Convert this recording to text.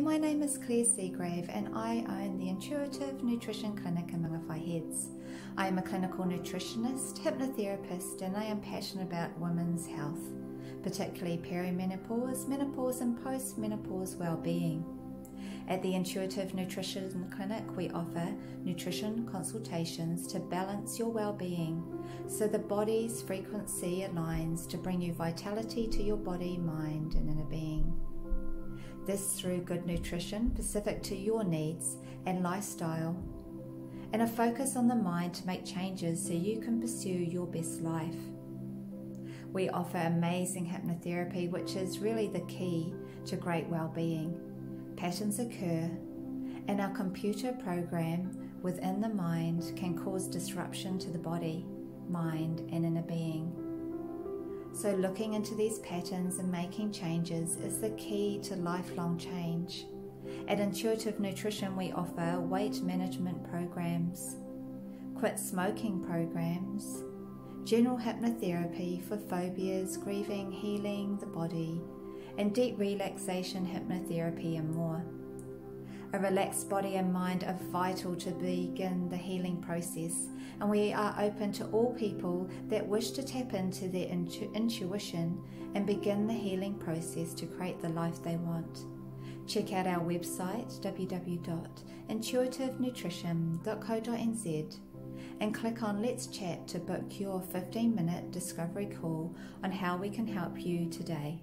My name is Clare Seagrave and I own the Intuitive Nutrition Clinic in Mangawhai Heads. I am a clinical nutritionist, hypnotherapist, and I am passionate about women's health, particularly perimenopause, menopause, and postmenopause well-being. At the Intuitive Nutrition Clinic, we offer nutrition consultations to balance your well-being so the body's frequency aligns to bring you vitality to your body, mind, and inner being. This through good nutrition specific to your needs and lifestyle, and a focus on the mind to make changes so you can pursue your best life. We offer amazing hypnotherapy, which is really the key to great well-being. Patterns occur, and our computer program within the mind can cause disruption to the body, mind, and inner being. So, looking into these patterns and making changes is the key to lifelong change. At Intuitive Nutrition, we offer weight management programs, quit smoking programs, general hypnotherapy for phobias, grieving, healing the body, and deep relaxation hypnotherapy and more. A relaxed body and mind are vital to begin the healing process, and we are open to all people that wish to tap into their intu- intuition and begin the healing process to create the life they want. Check out our website www.intuitivenutrition.co.nz and click on Let's Chat to book your 15 minute discovery call on how we can help you today.